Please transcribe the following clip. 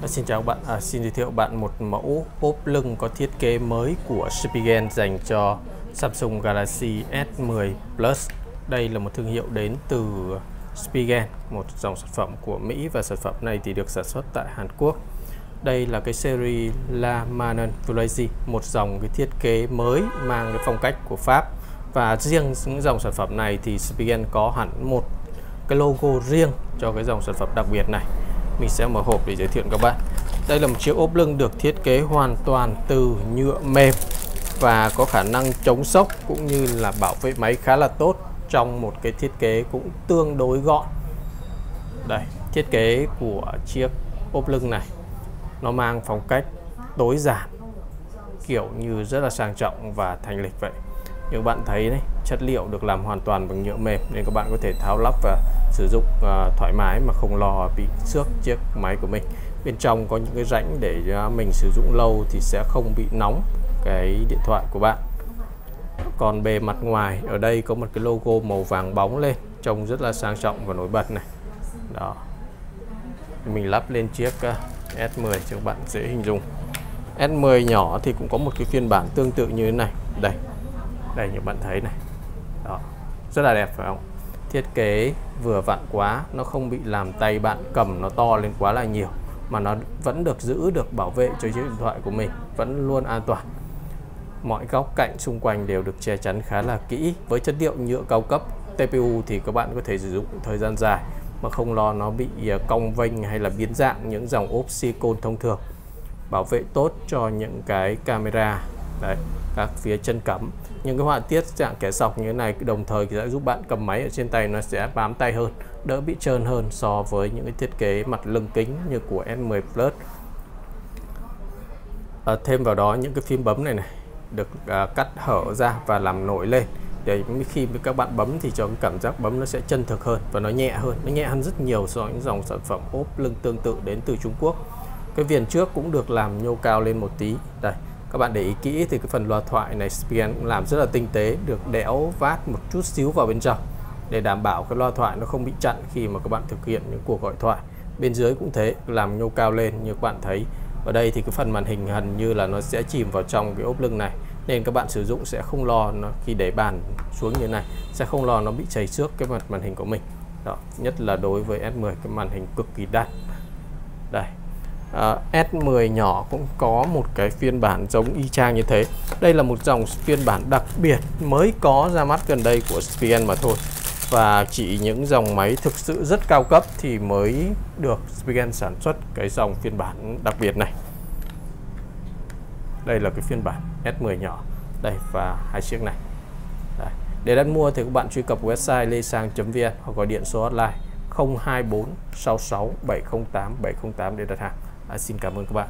Vâng, xin chào các bạn, à, xin giới thiệu bạn một mẫu ốp lưng có thiết kế mới của Spigen dành cho Samsung Galaxy S10 Plus. Đây là một thương hiệu đến từ Spigen, một dòng sản phẩm của Mỹ và sản phẩm này thì được sản xuất tại Hàn Quốc. Đây là cái series La Manon Voulazy, một dòng cái thiết kế mới mang cái phong cách của Pháp. Và riêng những dòng sản phẩm này thì Spigen có hẳn một cái logo riêng cho cái dòng sản phẩm đặc biệt này mình sẽ mở hộp để giới thiệu các bạn. Đây là một chiếc ốp lưng được thiết kế hoàn toàn từ nhựa mềm và có khả năng chống sốc cũng như là bảo vệ máy khá là tốt trong một cái thiết kế cũng tương đối gọn. Đây, thiết kế của chiếc ốp lưng này. Nó mang phong cách tối giản, kiểu như rất là sang trọng và thành lịch vậy. Như bạn thấy đấy chất liệu được làm hoàn toàn bằng nhựa mềm nên các bạn có thể tháo lắp và sử dụng uh, thoải mái mà không lo bị xước chiếc máy của mình. Bên trong có những cái rãnh để uh, mình sử dụng lâu thì sẽ không bị nóng cái điện thoại của bạn. Còn bề mặt ngoài ở đây có một cái logo màu vàng bóng lên trông rất là sang trọng và nổi bật này. Đó. Mình lắp lên chiếc à, uh, S10 cho các bạn dễ hình dung. S10 nhỏ thì cũng có một cái phiên bản tương tự như thế này. Đây. Đây như bạn thấy này. Đó. Rất là đẹp phải không? Thiết kế vừa vặn quá, nó không bị làm tay bạn cầm nó to lên quá là nhiều, mà nó vẫn được giữ, được bảo vệ cho chiếc điện thoại của mình, vẫn luôn an toàn. Mọi góc cạnh xung quanh đều được che chắn khá là kỹ với chất liệu nhựa cao cấp. TPU thì các bạn có thể sử dụng thời gian dài, mà không lo nó bị ờ, cong vênh hay là biến dạng những dòng ốp silicon thông thường. Bảo vệ tốt cho những cái camera đấy các phía chân cắm. Những cái họa tiết dạng kẻ sọc như thế này đồng thời sẽ giúp bạn cầm máy ở trên tay nó sẽ bám tay hơn đỡ bị trơn hơn so với những cái thiết kế mặt lưng kính như của S10 Plus. À, thêm vào đó những cái phím bấm này này được à, cắt hở ra và làm nổi lên. Để khi các bạn bấm thì cho cái cảm giác bấm nó sẽ chân thực hơn và nó nhẹ hơn. Nó nhẹ hơn rất nhiều so với những dòng sản phẩm ốp lưng tương tự đến từ Trung Quốc. Cái viền trước cũng được làm nhô cao lên một tí. Đây các bạn để ý kỹ thì cái phần loa thoại này Spigen cũng làm rất là tinh tế, được đẽo vát một chút xíu vào bên trong để đảm bảo cái loa thoại nó không bị chặn khi mà các bạn thực hiện những cuộc gọi thoại. Bên dưới cũng thế, làm nhô cao lên như các bạn thấy. Ở đây thì cái phần màn hình hình như là nó sẽ chìm vào trong cái ốp lưng này, nên các bạn sử dụng sẽ không lo nó khi để bàn xuống như này, sẽ không lo nó bị chảy xước cái mặt màn hình của mình. Đó, nhất là đối với S10 cái màn hình cực kỳ đắt. Đây. À, uh, S10 nhỏ cũng có một cái phiên bản giống y chang như thế. Đây là một dòng phiên bản đặc biệt mới có ra mắt gần đây của Spigen mà thôi. Và chỉ những dòng máy thực sự rất cao cấp thì mới được Spigen sản xuất cái dòng phiên bản đặc biệt này. Đây là cái phiên bản S10 nhỏ. Đây và hai chiếc này. Đây. để đặt mua thì các bạn truy cập website lê sang.vn hoặc gọi điện số hotline 024 66 708 708 để đặt hàng à, xin cảm ơn các bạn.